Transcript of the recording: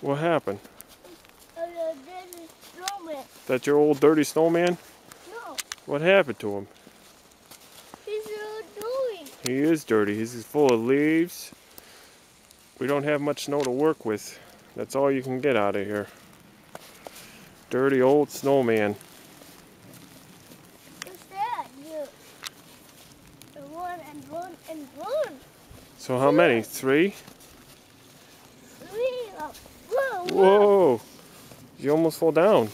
What happened? There's a snowman. That your old dirty snowman? No, What happened to him? he's doing. He is dirty. He's full of leaves. We don't have much snow to work with. That's all you can get out of here. Dirty old snowman. What's that? You. One and one and one. So how many? Three? Three. Whoa! You almost fall down.